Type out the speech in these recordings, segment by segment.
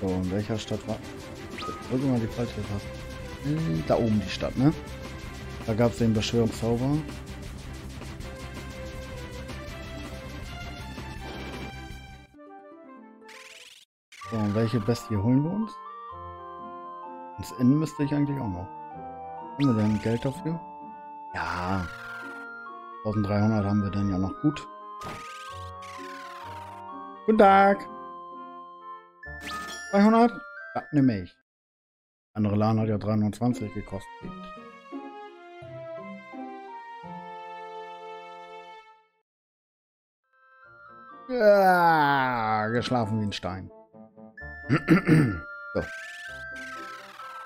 So, in welcher Stadt war... Drück mal die falsche Taste. Hm, Da oben die Stadt, ne? Da gab es den Beschwörungszauber. So, und welche Bestie holen wir uns? Ins Innen müsste ich eigentlich auch noch. Haben wir denn Geld dafür? Ja. 1300 haben wir dann ja noch gut. Guten Tag. 200? Ja, nehme ich. Andere LAN hat ja 320 gekostet. Ja, geschlafen wie ein Stein. so.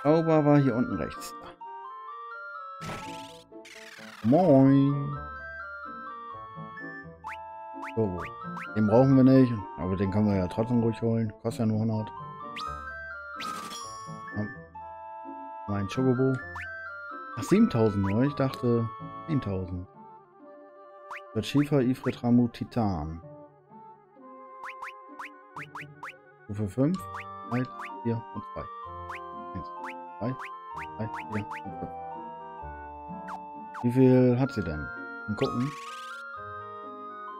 Zauber war hier unten rechts. Moin. So, den brauchen wir nicht, aber den können wir ja trotzdem ruhig holen. Kostet ja nur 100. Ja. Mein Chocobo. Ach, 7000 nur. Ich dachte 10.000. Wird Schiefer, Ifrit, Ramu, Titan. Stufe 5, 3, 4 und 2. 1, 2, 3, 4 und 5. Wie viel hat sie denn? Mal gucken.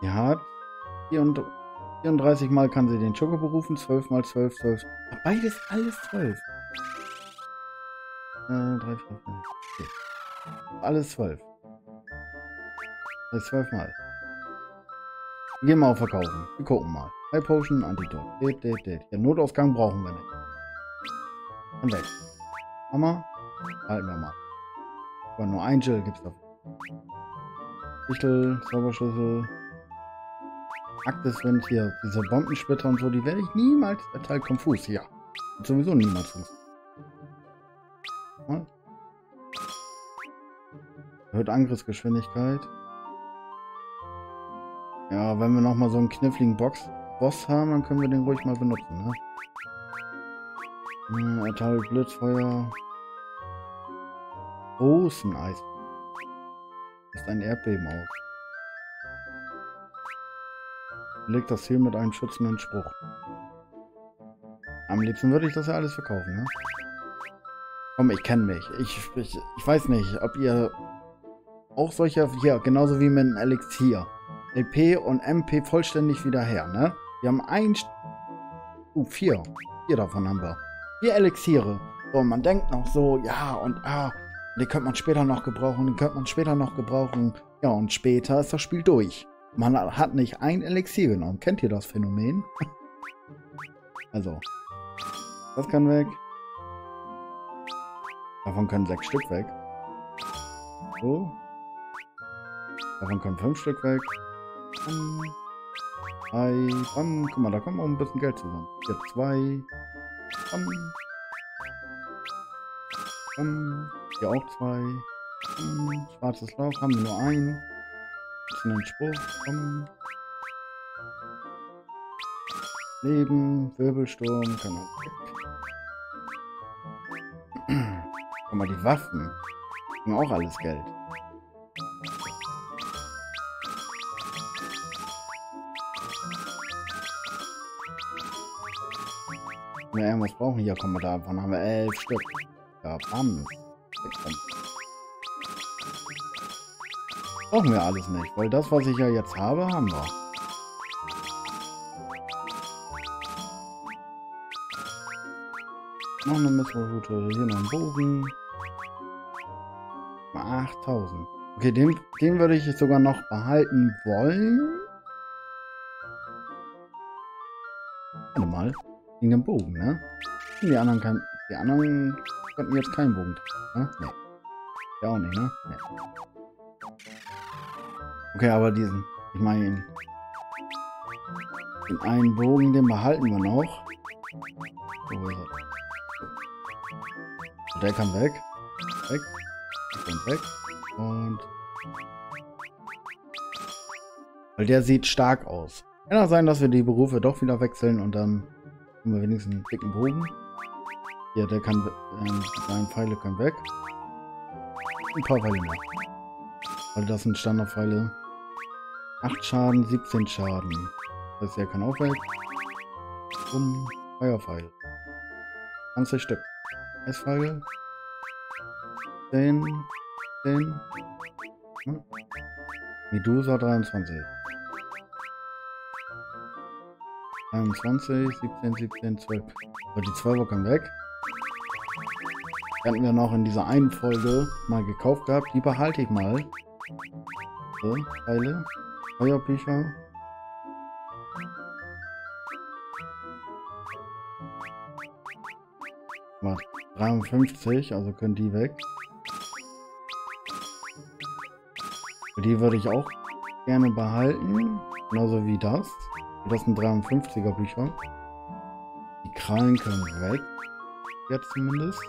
Hat 34 Mal kann sie den Schoko berufen, 12 mal 12, 12. Ach, Beides alles 12. Äh, 3, 4, 5, 4. Alles 12. Das ist 12 Mal. Wir gehen mal auf Verkaufen. Wir gucken mal. High Potion, Antidote. Det. Den Notausgang brauchen wir nicht. Und weg. Hammer. Halten wir mal. Aber nur ein Gel gibt's dafür. Wichtel, Zauberschlüssel. Aktiswind hier. Diese Bombensplitter und so, die werde ich niemals erteilt konfus. Ja. Und sowieso niemals funktionieren. Mal. Erhöht Angriffsgeschwindigkeit. Ja, wenn wir nochmal so einen kniffligen Box Boss haben, dann können wir den ruhig mal benutzen, ne? Hm, erteilt Blitzfeuer. Großen Eis. Ist ein Erdbeben aus. Legt das Ziel mit einem schützenden Spruch. Am liebsten würde ich das ja alles verkaufen, ne? Komm, ich kenne mich. Ich, ich, ich weiß nicht, ob ihr auch solche, hier, genauso wie mit einem Elixier. LP und MP vollständig wieder her, ne? Wir haben ein... Uh, vier. Vier davon haben wir. Vier Elixiere. So, und man denkt noch so, ja, und ah, den könnte man später noch gebrauchen, den könnte man später noch gebrauchen. Ja, und später ist das Spiel durch. Man hat nicht ein Elixier genommen. Kennt ihr das Phänomen? also, das kann weg. Davon können sechs Stück weg. So. Davon können fünf Stück weg. Bam. Drei. Bam. Guck mal, da kommt auch ein bisschen Geld zusammen. Hier zwei. Bam. Bam. Hier auch zwei. Bam. Schwarzes Loch. Haben wir nur einen. Bisschen einen Spruch. Bam. Leben. Wirbelsturm. Kann auch weg. Guck mal, die Waffen. Bringen auch alles Geld. Wenn wir irgendwas brauchen, hier kommen wir davon haben wir elf Stück. Ja, bam. Brauchen wir alles nicht, weil das, was ich ja jetzt habe, haben wir. Noch eine Mittelroute, hier noch ein Bogen. Mal 8000. Okay, den, den würde ich sogar noch behalten wollen. Warte mal. Gegen den Bogen, ne? Die anderen kann, die anderen könnten jetzt keinen Bogen ne? Nee. Der auch nicht, ne? Nee. Okay, aber diesen, ich meine, den einen Bogen, den behalten wir noch. Wo ist er? Der kann weg. Weg. Und weg. Und. Weil der sieht stark aus. Kann auch sein, dass wir die Berufe doch wieder wechseln und dann haben wir wenigstens einen dicken Bogen. Ja, der kann, ähm, sein Pfeile können weg. Ein paar Pfeile mehr. Weil das sind Standardpfeile. 8 Schaden, 17 Schaden. Das ist ja kein Aufwärts. Um Feuerpfeil. 20 Stück. Eisfeige. 10. 10. Hm? Medusa 23. 21, 17, 17, 12. Aber die 12er können weg. Die hatten wir noch in dieser einen Folge mal gekauft gehabt. Die behalte ich mal. So, Teile. Feuerbücher. Mal 53, also können die weg. Die würde ich auch gerne behalten. Genauso wie das. Das sind 53er Bücher. Die Krallen können weg. Jetzt zumindest.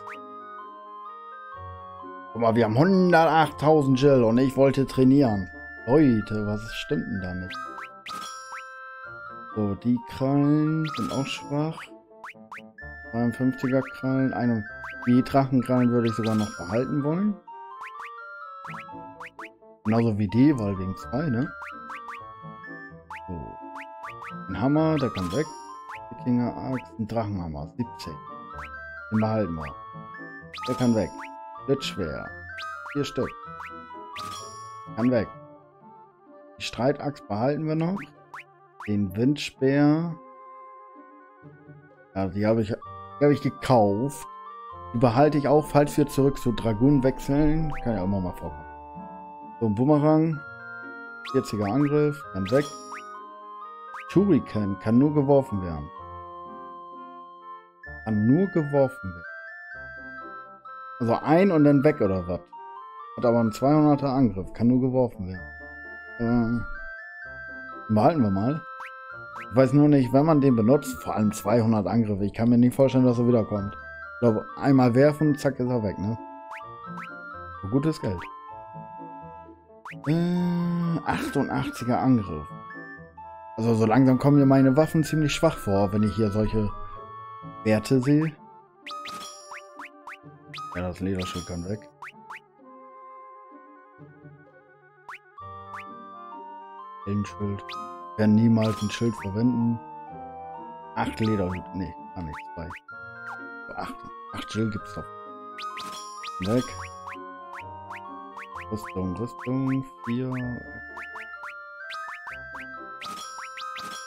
Guck mal, wir haben 108.000 Jill und ich wollte trainieren. Leute, was stimmt denn da nicht? So, die Krallen sind auch schwach. 52er Krallen. Eine, die Drachenkrallen würde ich sogar noch behalten wollen. Genauso wie die, weil wegen zwei, ne? So. Ein Hammer, der kann weg. Wikinger Axt, ein Drachenhammer, 17. Den behalten wir. Der kann weg. Blitzschwer. Vier Stück. Kann weg. Die Streitaxt behalten wir noch. Den Windspeer. Ja, die habe ich, hab ich gekauft. Die behalte ich auch, falls wir zurück zu Dragoon wechseln. Kann ja immer mal vorkommen. So, ein Bumerang. 40er Angriff. Kann weg. Shuriken kann nur geworfen werden. Kann nur geworfen werden. Also ein und dann weg oder was? Hat aber einen 200er Angriff. Kann nur geworfen werden. Äh, behalten wir mal. Ich weiß nur nicht, wenn man den benutzt, vor allem 200 Angriffe. Ich kann mir nicht vorstellen, dass er wiederkommt. Ich glaube, einmal werfen, zack, ist er weg, ne? Gutes Geld. Äh, 88er Angriff. Also so langsam kommen mir meine Waffen ziemlich schwach vor, wenn ich hier solche Werte sehe. Ja, das Lederschild kann weg. Hellenschild. Ich werde niemals ein Schild verwenden. Acht Leder. Nee, gar nicht. Zwei. Acht. Acht Schild gibt's doch. Weg. Rüstung, Rüstung. Vier.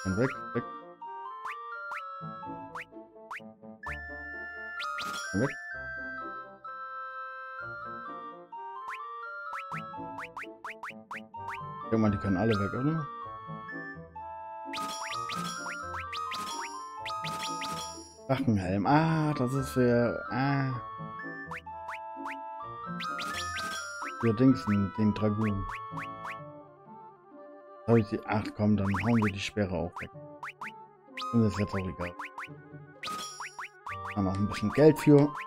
Und weg, weg. Und weg. Guck mal, die können alle weg, oder? Drachenhelm. Ah, das ist für... Ah. Für Dingsen, den Dragoon. Habe ich die... Ach komm, dann hauen wir die Sperre auch weg. Und das ist jetzt auch egal. Da noch ein bisschen Geld für.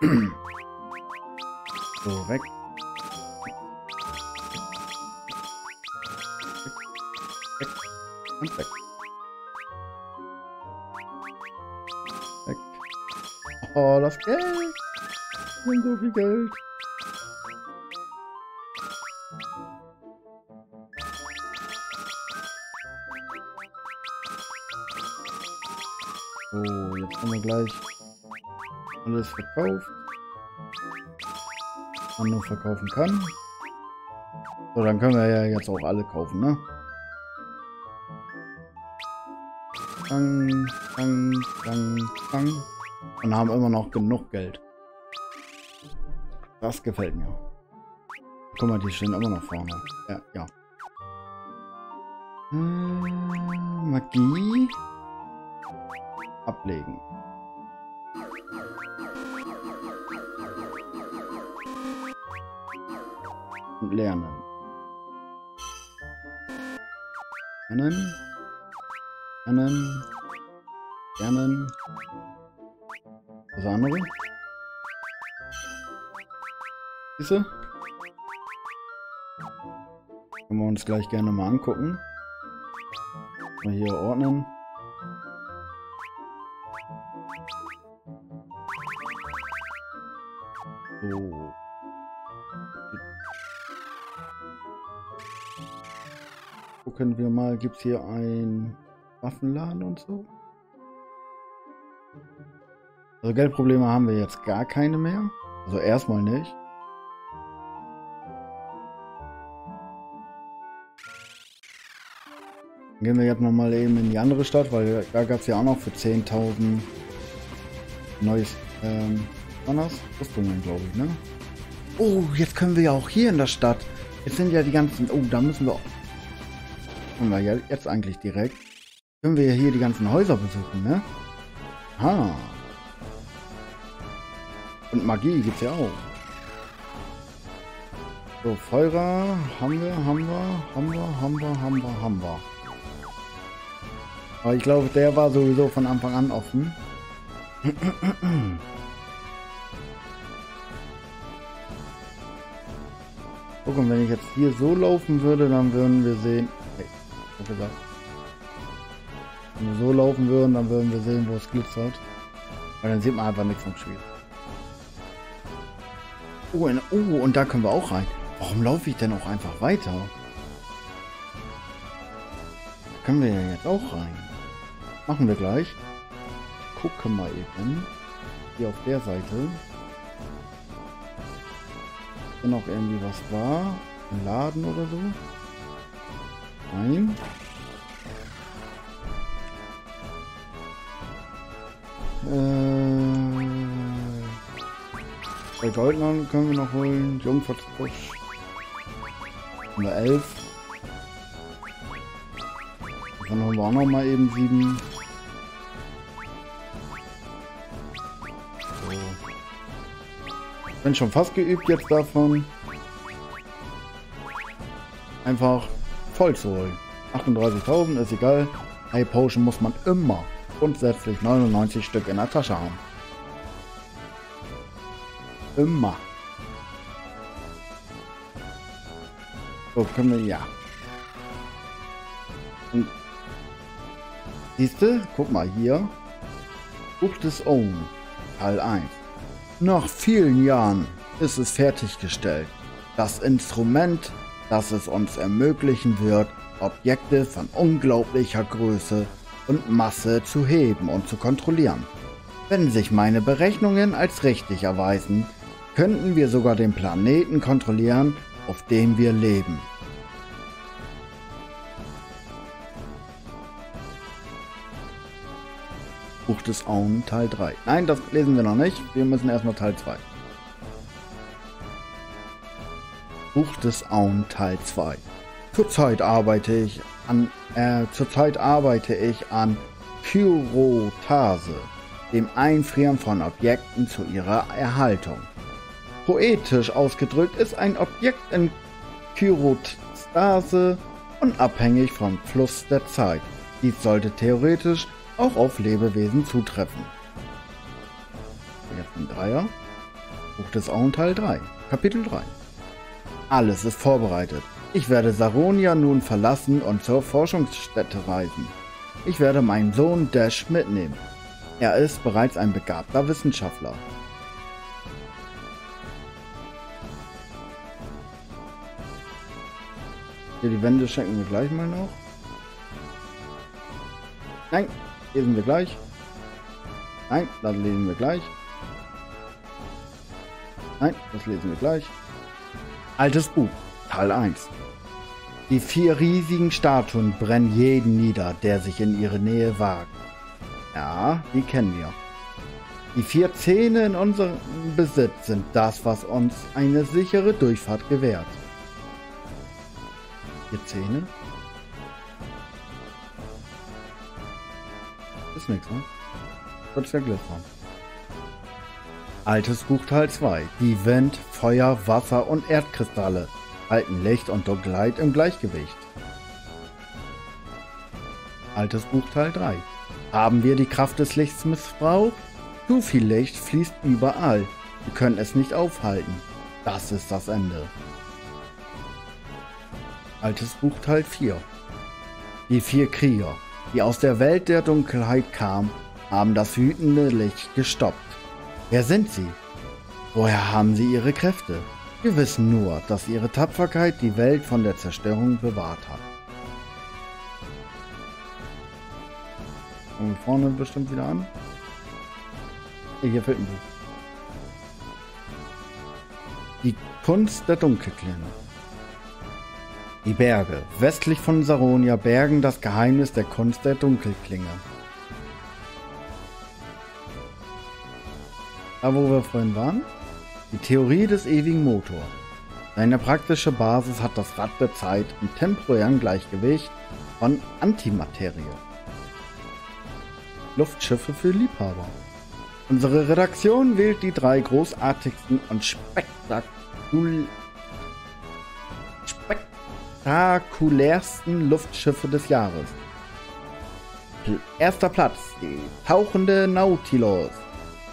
so. Weg. Weg. Weg. Oh, das Geld. Haben so viel Geld. So, jetzt haben wir gleich alles verkauft. Man nur verkaufen kann. So, dann können wir ja jetzt auch alle kaufen, ne? Bang, bang, bang, bang. Und haben immer noch genug Geld. Das gefällt mir. Guck mal, die stehen immer noch vorne. Ja, ja. Hm, Magie. Ablegen. Und lernen. Lernen. Lernen. Lernen. Das andere. Diese. Können wir uns gleich gerne mal angucken. Mal hier ordnen. So. Gucken wir mal, gibt es hier ein Waffenladen und so. Also Geldprobleme haben wir jetzt gar keine mehr. Also erstmal nicht. Dann gehen wir jetzt nochmal eben in die andere Stadt, weil da gab es ja auch noch für 10.000 neues, ähm, was Rüstungen, glaube ich, ne? Oh, jetzt können wir ja auch hier in der Stadt. Jetzt sind ja die ganzen, oh, da müssen wir auch, können wir jetzt eigentlich direkt, können wir hier die ganzen Häuser besuchen, ne? Ha. Und Magie gibt's ja auch. So, Feuer haben wir, haben wir, haben wir, haben wir, haben wir, haben wir. Aber ich glaube, der war sowieso von Anfang an offen. Guck, und wenn ich jetzt hier so laufen würde, dann würden wir sehen... Hey, gesagt. Wenn wir so laufen würden, dann würden wir sehen, wo es glitzert. Weil dann sieht man einfach nichts vom Spiel. Oh, und, oh, und da können wir auch rein. Warum laufe ich denn auch einfach weiter? Können wir ja jetzt auch rein. Machen wir gleich. Gucke mal eben. Hier auf der Seite. Wenn noch irgendwie was war. Ein Laden oder so. Nein. Bei Goldland können wir noch holen. Jungverzbusch. Nummer 11. Dann holen wir auch noch mal eben sieben. Bin schon fast geübt jetzt davon. Einfach voll zu holen. 38.000 ist egal. High Potion muss man immer grundsätzlich 99 Stück in der Tasche haben. Immer. So, können wir, ja. Und siehst du, guck mal hier. Buch des Own, Teil 1. Nach vielen Jahren ist es fertiggestellt. Das Instrument, das es uns ermöglichen wird, Objekte von unglaublicher Größe und Masse zu heben und zu kontrollieren. Wenn sich meine Berechnungen als richtig erweisen, könnten wir sogar den Planeten kontrollieren, auf dem wir leben. Buch des Auen Teil 3. Nein, das lesen wir noch nicht. Wir müssen erstmal Teil 2. Buch des Auen Teil 2. Zurzeit arbeite ich an äh, zurzeit arbeite ich an Pyrotase, dem Einfrieren von Objekten zu ihrer Erhaltung. Poetisch ausgedrückt ist ein Objekt in Pyrostase unabhängig vom Fluss der Zeit. Dies sollte theoretisch auch auf Lebewesen zutreffen. Jetzt ein Dreier. Buch des Augen Teil 3. Kapitel 3. Alles ist vorbereitet. Ich werde Saronia nun verlassen und zur Forschungsstätte reisen. Ich werde meinen Sohn Dash mitnehmen. Er ist bereits ein begabter Wissenschaftler. Hier die Wände schenken wir gleich mal noch. Nein, Lesen wir gleich. Nein, das lesen wir gleich. Nein, das lesen wir gleich. Altes Buch, Teil 1. Die vier riesigen Statuen brennen jeden nieder, der sich in ihre Nähe wagt. Ja, die kennen wir. Die vier Zähne in unserem Besitz sind das, was uns eine sichere Durchfahrt gewährt. Vier Zähne? Ist nichts, ne? Wird's ja glitzern. Altes Buch Teil 2. Die Wind, Feuer, Wasser und Erdkristalle halten Licht und Dunkelheit im Gleichgewicht. Altes Buch Teil 3. Haben wir die Kraft des Lichts missbraucht? Zu viel Licht fließt überall. Wir können es nicht aufhalten. Das ist das Ende. Altes Buch Teil 4. Die vier Krieger die aus der Welt der Dunkelheit kamen, haben das wütende Licht gestoppt. Wer sind sie? Woher haben sie ihre Kräfte? Wir wissen nur, dass ihre Tapferkeit die Welt von der Zerstörung bewahrt hat. Wir vorne bestimmt wieder an. Hier fehlt ein Buch. Die Kunst der Dunkelklinge. Die Berge westlich von Saronia bergen das Geheimnis der Kunst der Dunkelklinge. Da wo wir vorhin waren? Die Theorie des ewigen Motors. Seine praktische Basis hat das Rad der Zeit im temporären Gleichgewicht von Antimaterie. Luftschiffe für Liebhaber. Unsere Redaktion wählt die drei großartigsten und spektakul spektakulärsten Luftschiffe des Jahres. Erster Platz, die tauchende Nautilus.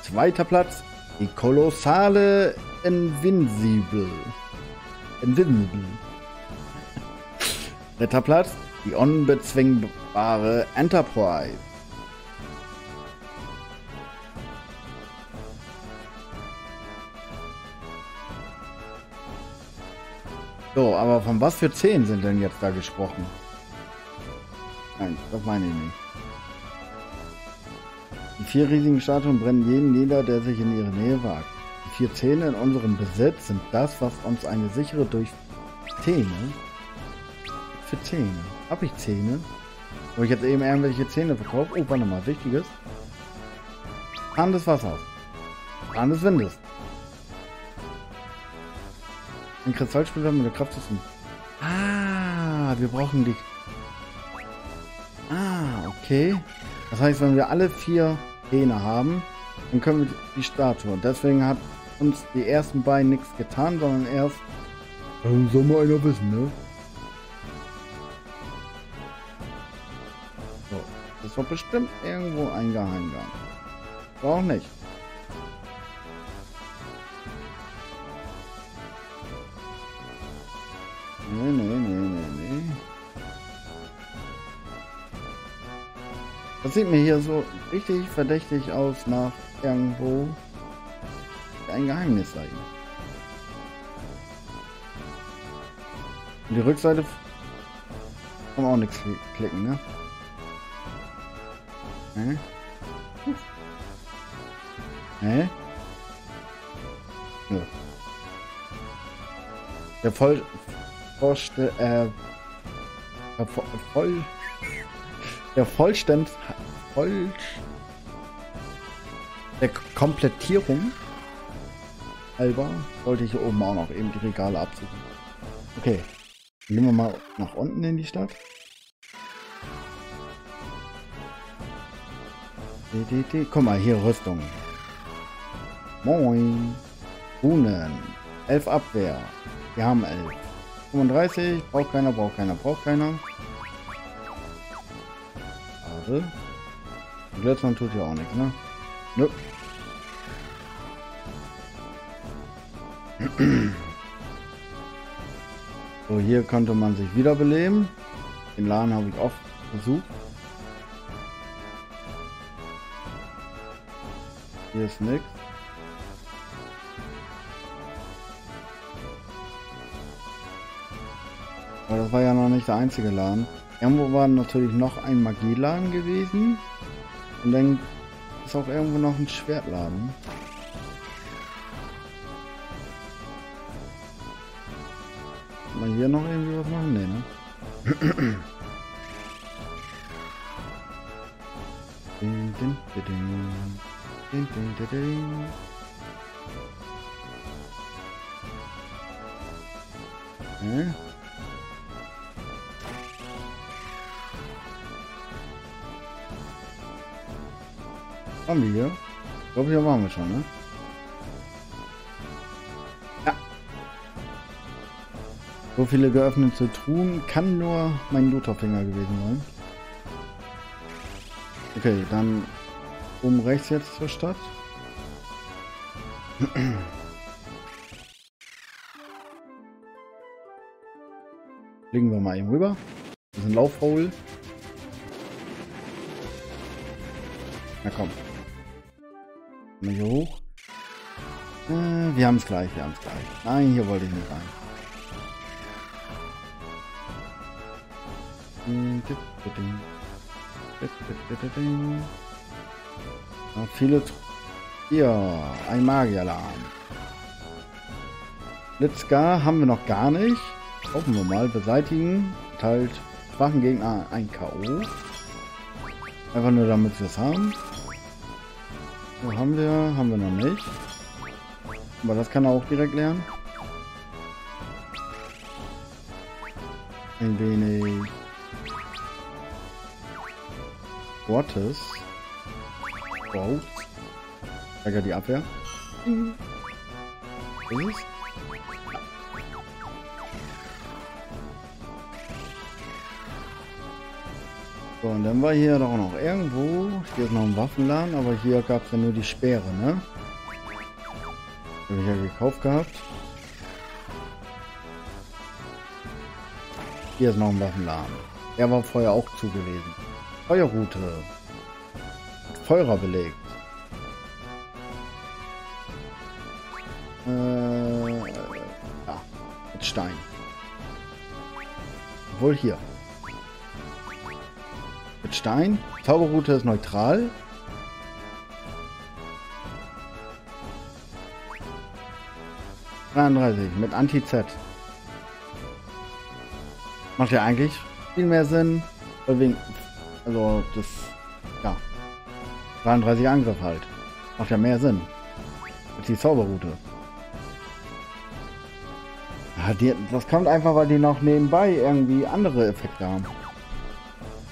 Zweiter Platz, die kolossale Invincible. Invincible. Dritter Platz, die unbezwingbare Enterprise. So, aber von was für 10 sind denn jetzt da gesprochen? Nein, das meine ich nicht. Die vier riesigen Statuen brennen jeden nieder, der sich in ihre Nähe wagt. Die vier Zähne in unserem Besitz sind das, was uns eine sichere durch Zähne. Für Zähne. Hab ich Zähne? Habe ich jetzt eben irgendwelche Zähne verkauft? Oh, warte mal, wichtiges. Hahn des Wassers. Hahn des Windes. Ein Kristallspieler mit der Kraft des Ah, wir brauchen die... Ah, okay. Das heißt, wenn wir alle vier Hähne haben, dann können wir die Statue. Deswegen hat uns die ersten beiden nichts getan, sondern erst... Dann soll mal einer wissen, ne? So, das war bestimmt irgendwo ein Geheimgang. Auch nicht. Nee, nee, nee, nee, nee. Das sieht mir hier so richtig verdächtig aus nach irgendwo ein Geheimnis sein. Und die Rückseite kann man auch nichts klicken, ne? Hä? Hä? Ja. Der voll vorstell, äh, voll, der Vollstand, voll, der Komplettierung halber sollte ich oben auch noch eben die Regale absuchen. Okay, gehen wir mal nach unten in die Stadt. Guck mal, hier Rüstung. Moin. Runen. Elf Abwehr. Wir haben elf. 35, braucht keiner, braucht keiner, braucht keiner. Warte. Glitzern tut ja auch nichts, ne? Nö. So, hier konnte man sich wiederbeleben. Den Laden habe ich oft besucht. Hier ist nichts. Das war ja noch nicht der einzige Laden. Irgendwo war natürlich noch ein Magieladen gewesen. Und dann ist auch irgendwo noch ein Schwertladen. Kann man hier noch irgendwie was machen? Nee, ne? Din, din, din, din, din, Haben wir hier? Ich glaube, hier waren wir schon, ne? Ja. So viele geöffnete Truhen kann nur mein Lutherfinger gewesen sein. Okay, dann oben rechts jetzt zur Stadt. Fliegen wir mal eben rüber. Das ist ein Laufhole. Na komm. Mal hier hoch. Äh, wir haben es gleich, wir haben es gleich. Nein, hier wollte ich nicht rein. Ja, viele... Hier, ein Magierladen. Blitzgar haben wir noch gar nicht. Hoffen wir mal. Beseitigen. Teilt schwachen Gegner ein K.O. Einfach nur damit wir es haben. Haben wir, haben wir noch nicht. Aber das kann er auch direkt lernen. Ein wenig Gottes. Wow. Steiger die Abwehr. Mhm. Ist es? So, und dann war hier doch noch irgendwo. Hier ist noch ein Waffenladen, aber hier gab es ja nur die Speere, ne? Habe ich ja gekauft gehabt. Hier ist noch ein Waffenladen. Der war vorher auch zugewiesen. Feuerroute. Feurer belegt. Äh, ja, mit Stein. Wohl hier. Stein. Zauberroute ist neutral. mit Anti-Z. Macht ja eigentlich viel mehr Sinn. Wegen, also das, ja, 33 Angriff halt. Macht ja mehr Sinn. Als die Zauberroute. Ja, die, das kommt einfach, weil die noch nebenbei irgendwie andere Effekte haben.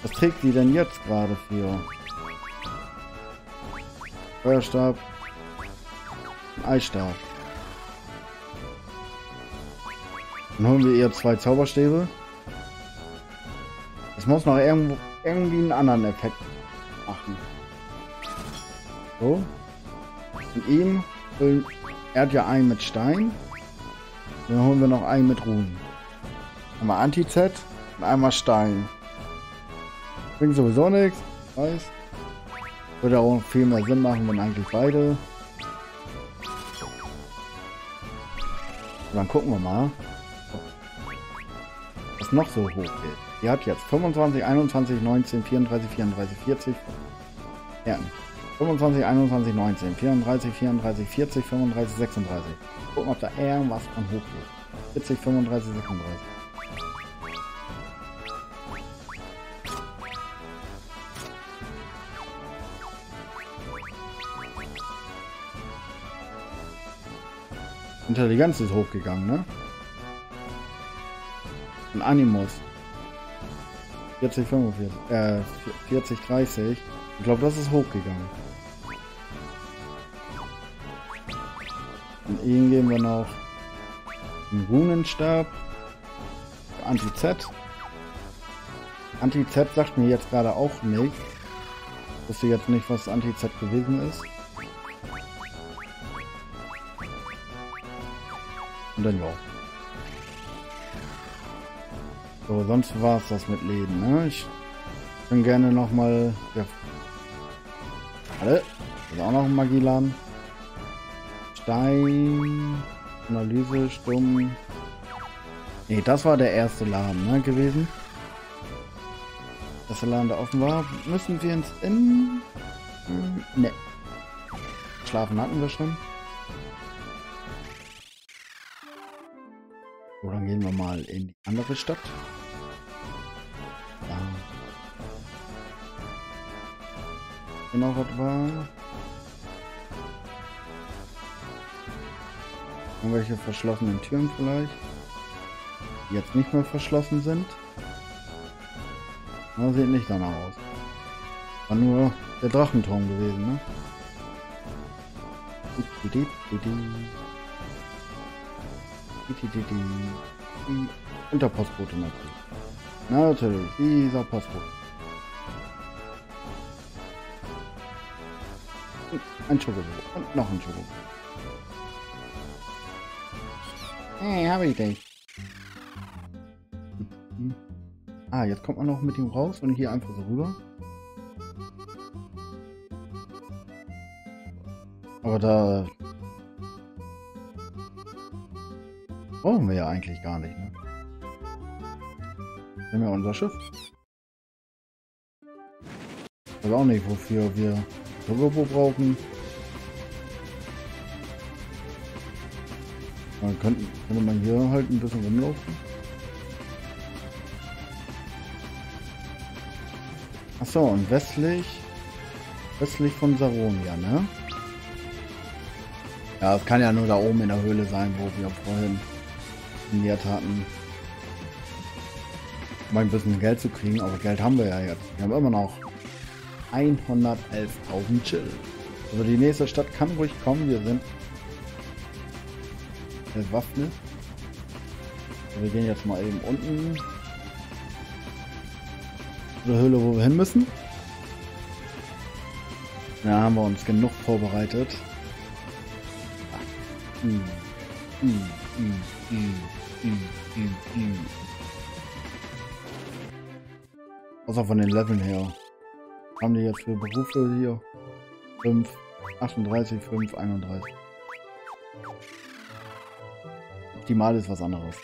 Was trägt sie denn jetzt gerade für? Feuerstab. Eisstab. Dann holen wir ihr zwei Zauberstäbe. Es muss noch irgendwo irgendwie einen anderen Effekt machen. So. Und ihm er hat ja einen mit Stein. Dann holen wir noch einen mit Ruhen. Einmal Anti-Z und einmal Stein. Bringt sowieso nichts. Weiß. Würde auch viel mehr Sinn machen, wenn eigentlich beide. dann gucken wir mal noch so hoch geht. Die hat jetzt 25, 21, 19, 34, 34, 40. Ja. 25, 21, 19, 34, 34, 40, 35, 36. Gucken, ob da irgendwas von hoch geht. 40, 35, 36. Intelligenz ist hochgegangen, ne? Ein Animus. 40, 45, äh, 40, 30. Ich glaube, das ist hochgegangen. Und ihn geben wir noch einen Runenstab. Anti-Z. Anti-Z sagt mir jetzt gerade auch nicht. Ich wusste jetzt nicht, was Anti-Z gewesen ist. Und dann ja. So, sonst war es das mit Läden, ne? Ich kann gerne nochmal... Ja. Warte, ist auch noch ein Magieladen. Stein... Analyse, Stumm... Ne, das war der erste Laden, ne, gewesen. Dass der Laden da offen war. Müssen wir ins Inn... Ne. Schlafen hatten wir schon. Dann gehen wir mal in die andere Stadt. Da. Genau, was war? Irgendwelche verschlossenen Türen vielleicht. Die jetzt nicht mehr verschlossen sind. Aber sieht nicht danach aus. War nur der Drachenturm gewesen, ne? Die Unterpostbote natürlich. Natürlich, dieser Postbote. Ein Schokobo und noch ein Schokobo. Hey, habe ich dich. Ah, jetzt kommt man noch mit ihm raus und hier einfach so rüber. Aber da Brauchen wir ja eigentlich gar nicht, ne? Wir haben ja unser Schiff. Ich weiß auch nicht, wofür wir Turbo brauchen. Man könnte, könnte man hier halt ein bisschen rumlaufen. Achso, und westlich, westlich von Saronia, ne? Ja, es kann ja nur da oben in der Höhle sein, wo wir vorhin trainiert hatten. Um ein bisschen Geld zu kriegen, aber Geld haben wir ja jetzt. Wir haben immer noch 111.000 Chill. Also die nächste Stadt kann ruhig kommen, wir sind bewaffnet. Wir gehen jetzt mal eben unten zur Höhle, wo wir hin müssen. Da haben wir uns genug vorbereitet. Mm, mm, mm, Außer von den Leveln her. Haben die jetzt für Berufe hier? 5, 38, 5, 31. Optimal ist was anderes.